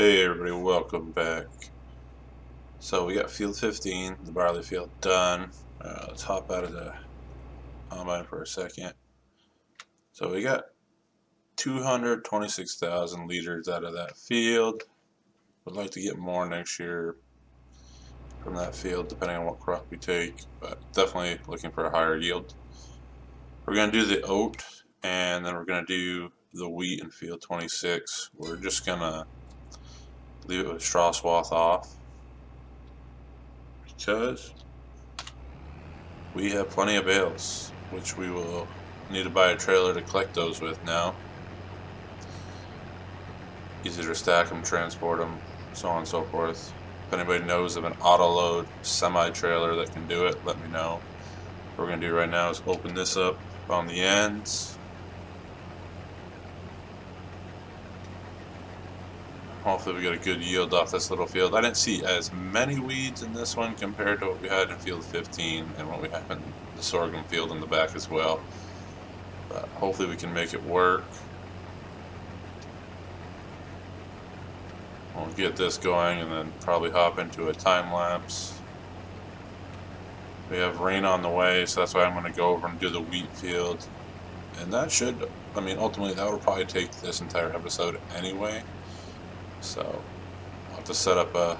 Hey everybody, welcome back. So we got field 15, the barley field done. Uh, let's hop out of the combine for a second. So we got 226,000 liters out of that field. Would like to get more next year from that field depending on what crop we take, but definitely looking for a higher yield. We're going to do the oat and then we're going to do the wheat in field 26. We're just going to leave it with straw swath off. Because we have plenty of bales which we will need to buy a trailer to collect those with now. Easy to stack them transport them so on and so forth. If anybody knows of an auto load semi trailer that can do it let me know. What we're gonna do right now is open this up on the ends Hopefully we get a good yield off this little field. I didn't see as many weeds in this one compared to what we had in field 15 and what we have in the sorghum field in the back as well. But hopefully we can make it work. We'll get this going and then probably hop into a time lapse. We have rain on the way, so that's why I'm going to go over and do the wheat field. And that should, I mean, ultimately that will probably take this entire episode anyway. So I'll have to set up a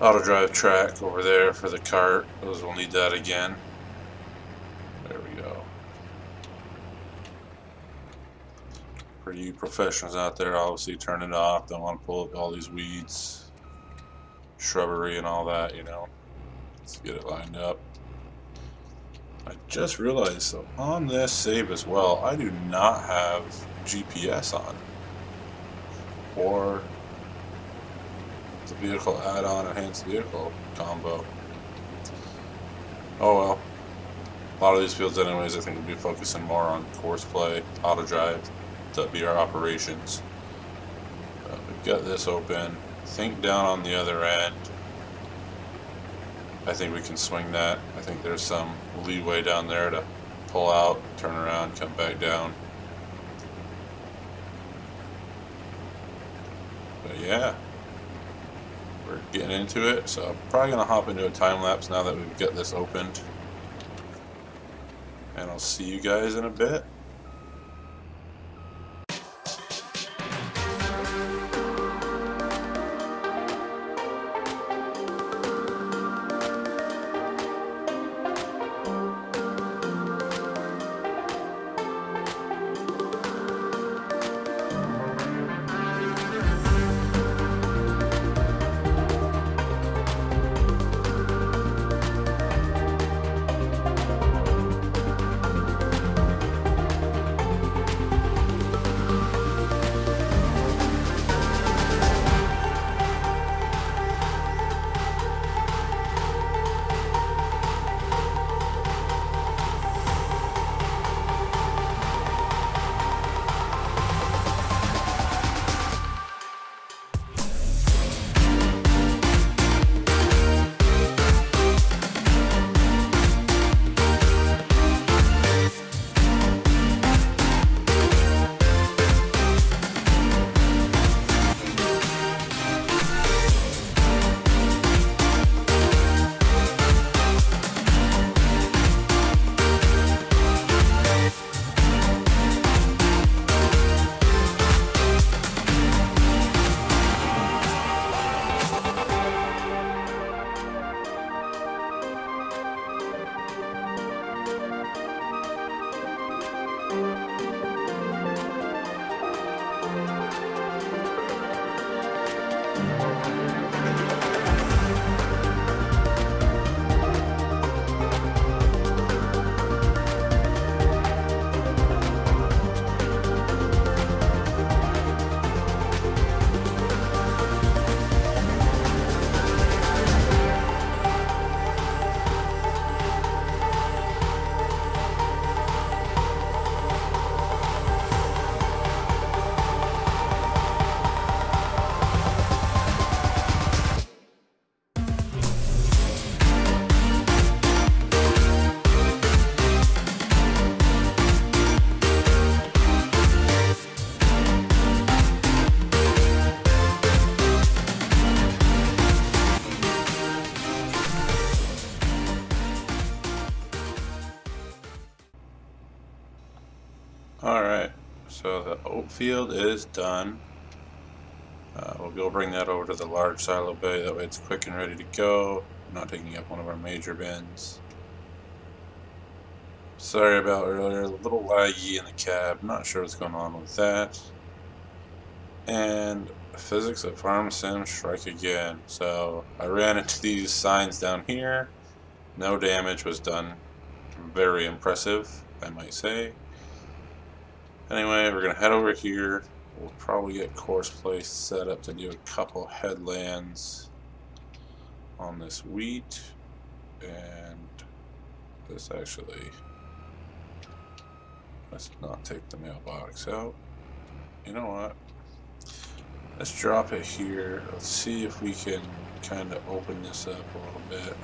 auto drive track over there for the cart. Those will need that again. There we go. For you professionals out there, obviously turn it off. Don't want to pull up all these weeds, shrubbery and all that, you know. Let's get it lined up. I just realized, so on this save as well, I do not have GPS on or the vehicle add-on enhanced vehicle combo. Oh well. A lot of these fields anyways I think we'll be focusing more on Courseplay, auto drive, be our operations. Uh, we've got this open. Think down on the other end. I think we can swing that. I think there's some leeway down there to pull out, turn around, come back down. Yeah, we're getting into it. So I'm probably going to hop into a time lapse now that we've got this opened. And I'll see you guys in a bit. Field is done. Uh, we'll go bring that over to the large silo bay, that way it's quick and ready to go, not taking up one of our major bins. Sorry about earlier, a little laggy in the cab, not sure what's going on with that. And physics of farm sim strike again. So I ran into these signs down here, no damage was done, very impressive I might say. Anyway, we're going to head over here. We'll probably get Courseplay set up to do a couple headlands on this wheat. And this actually, let's not take the mailbox out. You know what? Let's drop it here. Let's see if we can kind of open this up a little bit.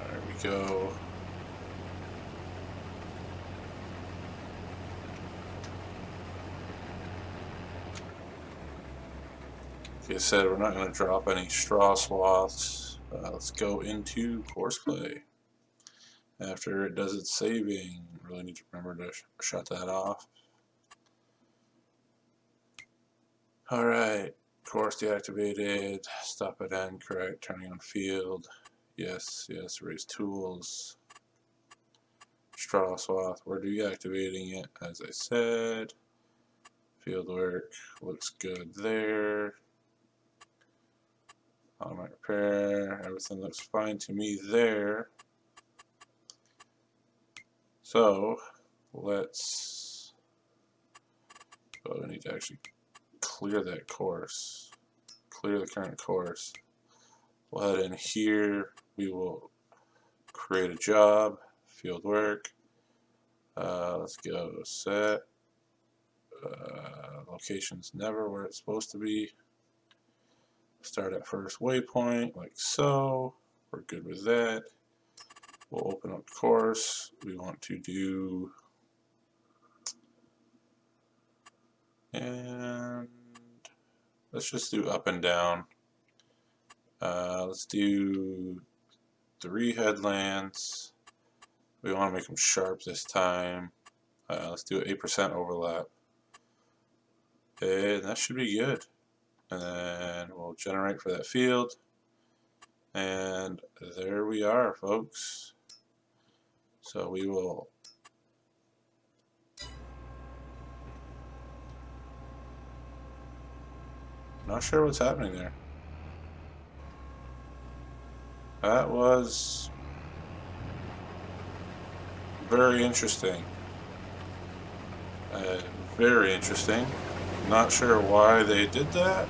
There we go. Like I said, we're not going to drop any straw swaths. Uh, let's go into Courseplay. After it does its saving, really need to remember to sh shut that off. Alright, course deactivated, stop at end, correct, turning on field, yes, yes, raise tools, straw swath, we're deactivating it, as I said, field work looks good there, automatic repair, everything looks fine to me there. So, let's, oh, I need to actually clear that course, clear the current course. We'll head in here, we will create a job, field work, uh, let's go set, uh, location's never where it's supposed to be, Start at first waypoint, like so. We're good with that. We'll open up course. We want to do and let's just do up and down. Uh, let's do three headlands. We want to make them sharp this time. Uh, let's do 8% overlap. And that should be good and we'll generate for that field. And there we are folks. So we will not sure what's happening there. That was very interesting. Uh, very interesting not sure why they did that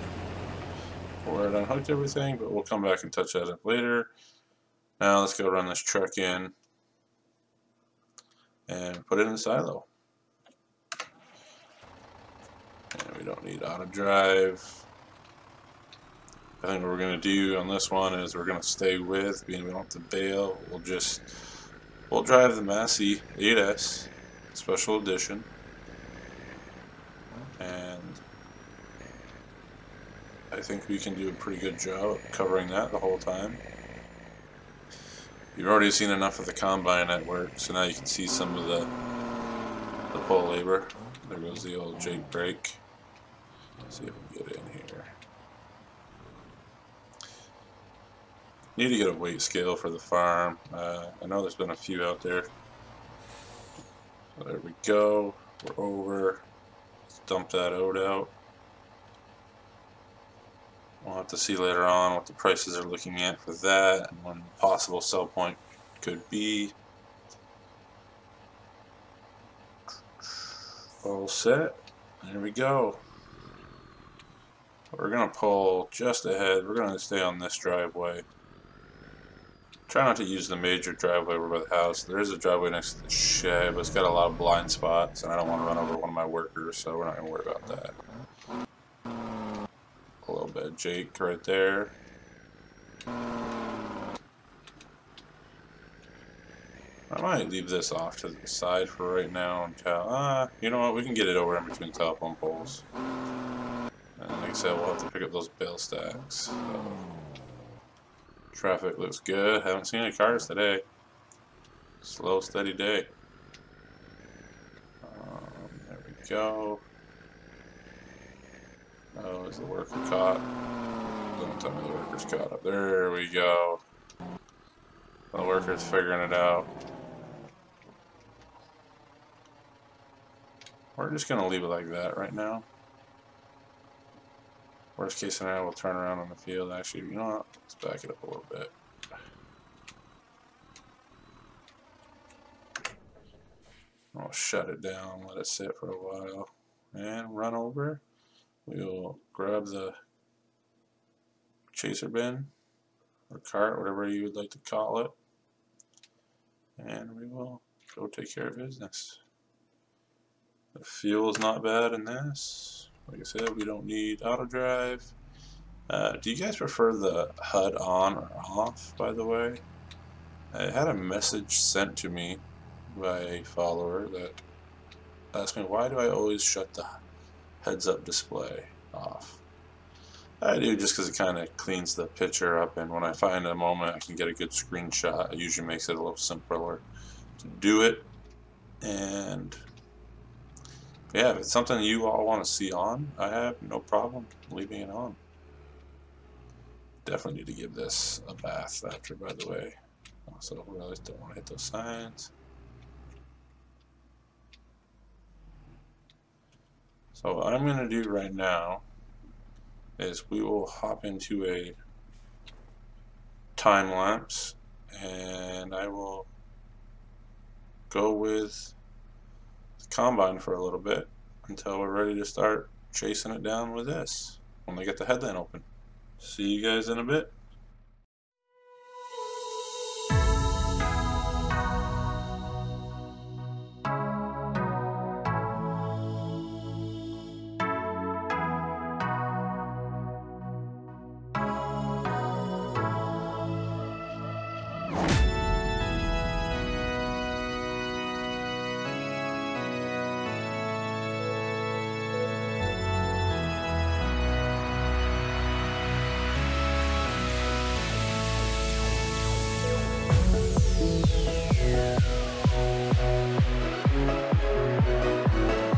or it unhooked everything, but we'll come back and touch that up later. Now let's go run this truck in and put it in the silo. And we don't need auto drive. I think what we're going to do on this one is we're going to stay with, being we don't have to bale, we'll just, we'll drive the Massey 8S Special Edition. I think we can do a pretty good job covering that the whole time. You've already seen enough of the combine at work, so now you can see some of the the pull labor. There goes the old Jake brake. Let's see if we can get in here. Need to get a weight scale for the farm. Uh, I know there's been a few out there. So there we go. We're over. Let's dump that oat out. We'll have to see later on what the prices are looking at for that and when the possible sell point could be. All set. There we go. We're going to pull just ahead. We're going to stay on this driveway. Try not to use the major driveway over by the house. There is a driveway next to the shed, but it's got a lot of blind spots, and I don't want to run over one of my workers, so we're not going to worry about that about Jake right there. I might leave this off to the side for right now until, ah, uh, you know what, we can get it over in between top one poles. And like I said, we'll have to pick up those bale stacks. So. Traffic looks good. Haven't seen any cars today. Slow, steady day. Um, there we go. Oh, is the worker caught? Don't tell me the worker's caught up. There we go. The worker's figuring it out. We're just going to leave it like that right now. Worst case scenario, we'll turn around on the field. Actually, you know what? Let's back it up a little bit. I'll shut it down, let it sit for a while, and run over. We'll grab the chaser bin or cart, whatever you would like to call it, and we will go take care of business. The fuel is not bad in this. Like I said, we don't need auto drive. Uh, do you guys prefer the HUD on or off, by the way? I had a message sent to me by a follower that asked me why do I always shut the heads-up display off. I do just because it kind of cleans the picture up and when I find a moment I can get a good screenshot it usually makes it a little simpler to do it. And yeah if it's something you all want to see on I have no problem leaving it on. Definitely need to give this a bath after by the way. Also really don't want to hit those signs So what I'm going to do right now is we will hop into a time lapse and I will go with the combine for a little bit until we're ready to start chasing it down with this when we get the headland open. See you guys in a bit. Thank you.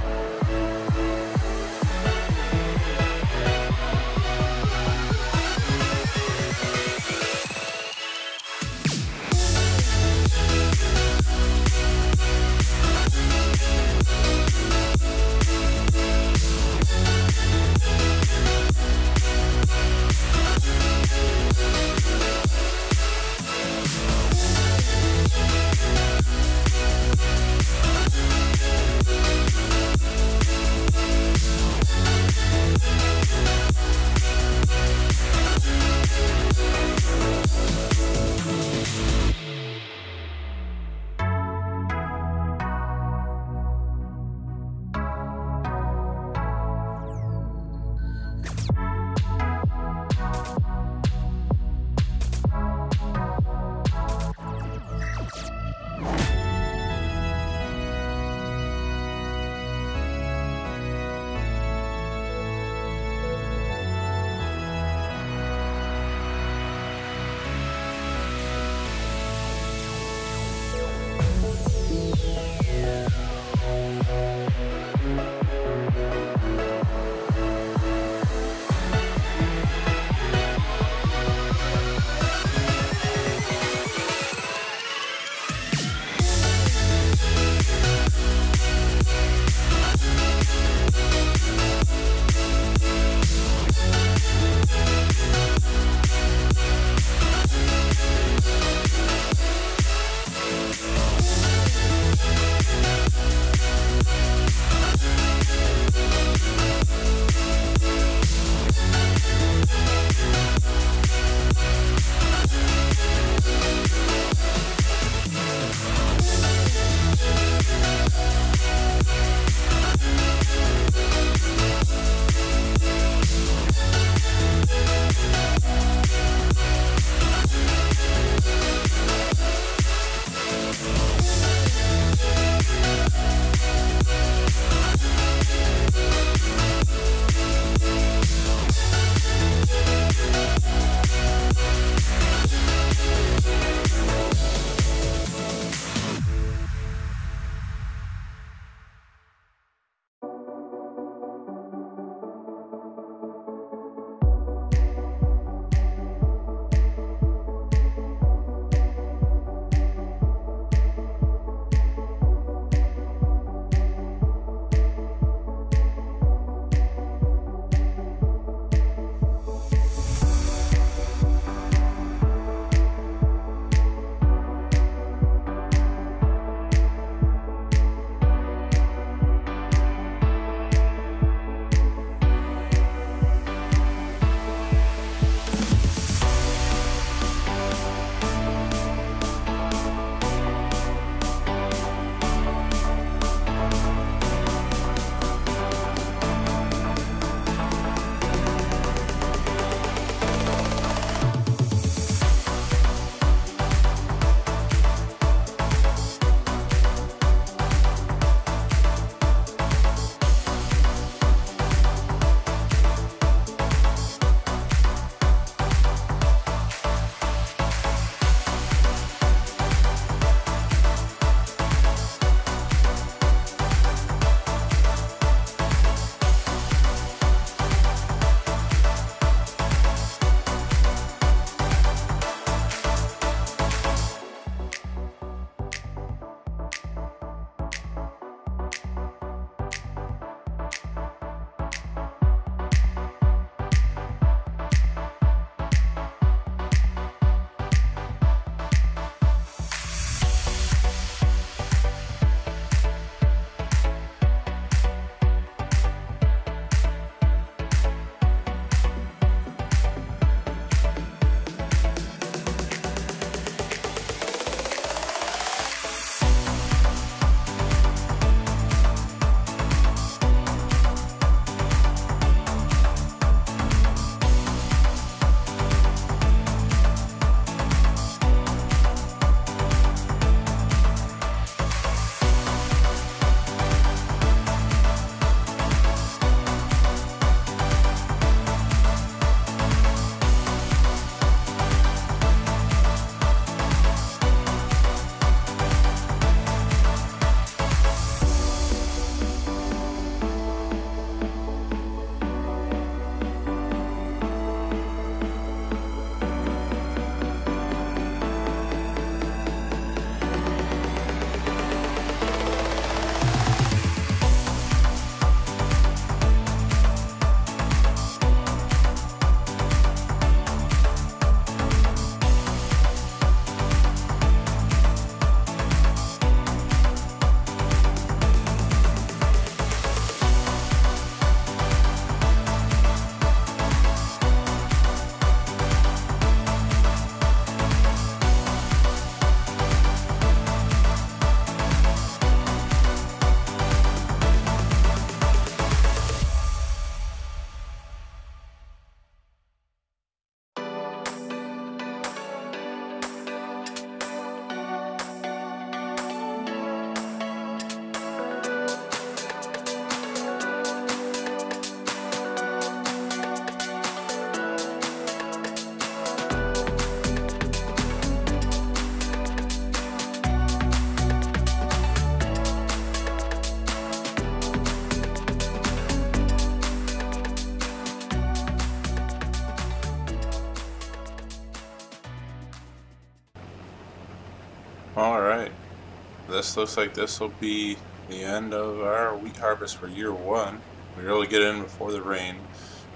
This looks like this will be the end of our wheat harvest for year one. We really get in before the rain.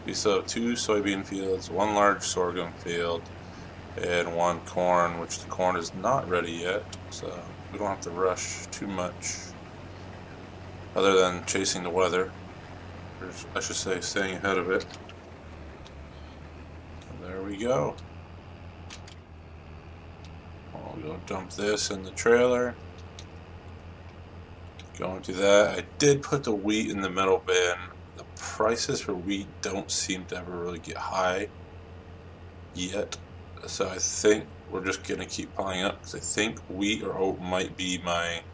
We still have two soybean fields, one large sorghum field, and one corn, which the corn is not ready yet, so we don't have to rush too much other than chasing the weather. Or I should say staying ahead of it. There we go. I'll go dump this in the trailer. Going do that. I did put the wheat in the metal bin. The prices for wheat don't seem to ever really get high yet. So I think we're just going to keep piling up because I think wheat or oat might be my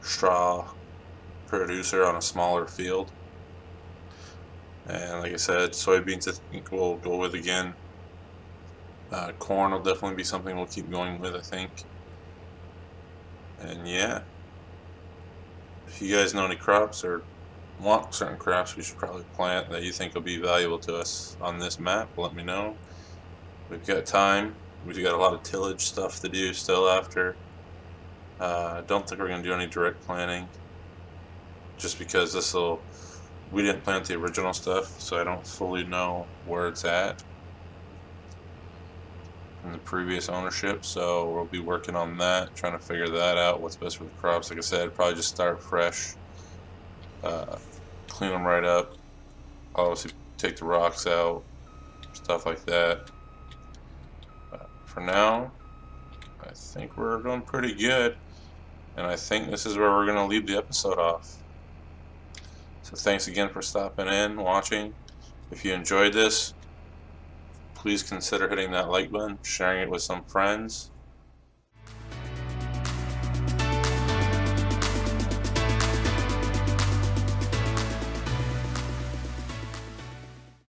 straw producer on a smaller field. And like I said, soybeans I think we'll go with again. Uh, corn will definitely be something we'll keep going with, I think. And yeah, if you guys know any crops or want certain crops we should probably plant that you think will be valuable to us on this map, let me know. We've got time. We've got a lot of tillage stuff to do still after. I uh, don't think we're going to do any direct planting just because this will we didn't plant the original stuff so I don't fully know where it's at from the previous ownership so we'll be working on that trying to figure that out what's best for the crops. Like I said probably just start fresh uh, clean them right up obviously take the rocks out stuff like that. But for now I think we're doing pretty good and I think this is where we're going to leave the episode off. So thanks again for stopping in, watching. If you enjoyed this, please consider hitting that like button, sharing it with some friends.